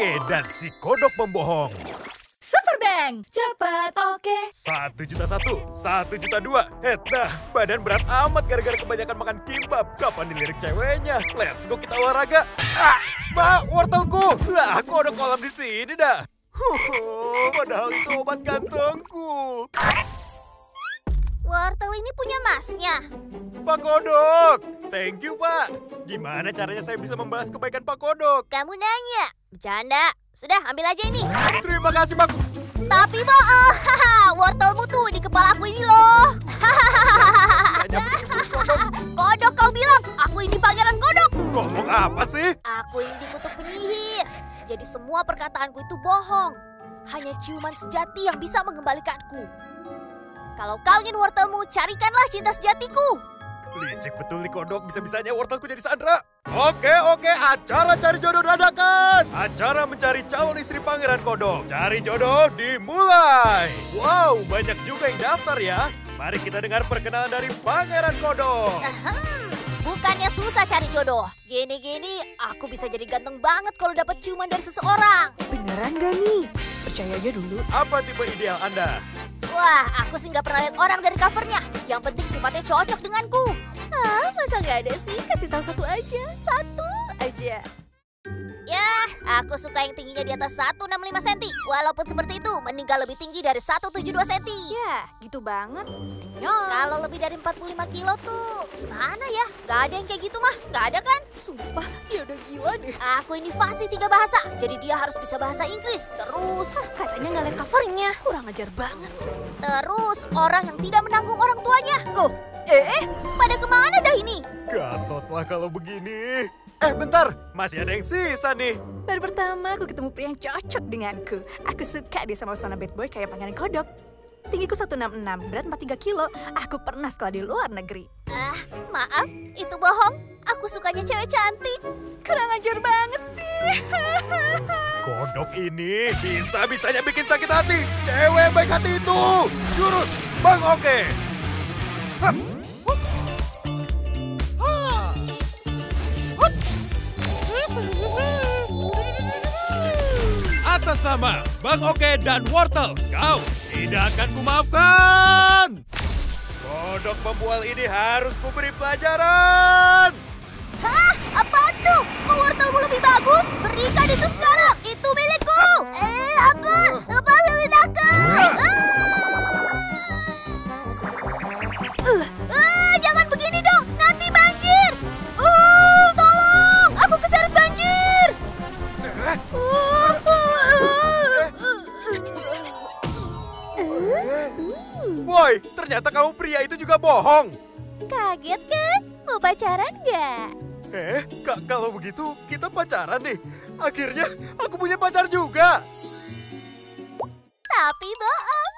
Oke dan si kodok pembohong. Super Bang, cepat oke. Satu juta satu, satu juta dua. Heta, badan berat amat gara-gara kebanyakan makan kimbab. Kapan dilirik ceweknya? Let's go kita olahraga. Ah, ma, wortelku. Lah, aku ada kolam di sini dah. Huh, padahal itu obat gantengku. Wortel ini punya masnya. Pak Kodok, thank you Pak. Gimana caranya saya bisa membahas kebaikan Pak Kodok? Kamu nanya. Bercanda. Sudah, ambil aja ini. Terima kasih Pak. Tapi bohong. Wortelmu tuh di kepala aku ini loh. Kodok kau bilang, aku ini pangeran kodok. Ngomong apa sih? Aku ini dikutuk penyihir. Jadi semua perkataanku itu bohong. Hanya ciuman sejati yang bisa mengembalikanku. Kalau kau ingin wortelmu, carikanlah cinta sejatiku. Licik betul nih kodok, bisa-bisanya wortelku jadi Sandra. Oke, oke, acara cari jodoh dadakan. Acara mencari calon istri pangeran kodok. Cari jodoh dimulai. Wow, banyak juga yang daftar ya. Mari kita dengar perkenalan dari pangeran kodok. Bukannya susah cari jodoh. Gini-gini, aku bisa jadi ganteng banget kalau dapat ciuman dari seseorang. Beneran gak nih? Percaya aja dulu. Apa tipe ideal Anda? Wah, aku sih nggak pernah lihat orang dari covernya. Yang penting sifatnya cocok denganku. Ah, masa nggak ada sih? Kasih tahu satu aja. Satu aja. Ya, aku suka yang tingginya di atas 165 cm. Walaupun seperti itu, meninggal lebih tinggi dari 172 cm. Ya, gitu banget. Nyong. Kalau lebih dari 45 kilo tuh, gimana ya? Gak ada yang kayak gitu mah, gak ada kan? Sumpah, dia udah gila deh. Aku ini fasih tiga bahasa, jadi dia harus bisa bahasa Inggris. Terus, Katanya nggak liat covernya. Kurang ajar banget. terus orang yang tidak menanggung orang tuanya. Loh, eh, pada ke mana dah ini? Gatot lah kalau begini. Eh bentar, masih ada yang sisa nih. Baru pertama aku ketemu pria yang cocok denganku. Aku suka dia sama pesona bad boy kayak pangeran kodok. Tinggiku 166, berat 43 kilo. Aku pernah sekolah di luar negeri. Ah, maaf, itu bohong. Aku sukanya cewek cantik. Kurang ajar banget sih. Kodok ini bisa-bisanya bikin sakit hati. Cewek baik hati itu. Jurus Bang Oke. Hap. Atas nama Bang Oke dan Wortel, kau tidak akan kumaafkan. Kodok pembual ini harus kuberi pelajaran. Hah? Ternyata kamu pria itu juga bohong. Kaget kan? Mau pacaran nggak? Eh, kak, kalau begitu kita pacaran nih. Akhirnya aku punya pacar juga. Tapi bohong.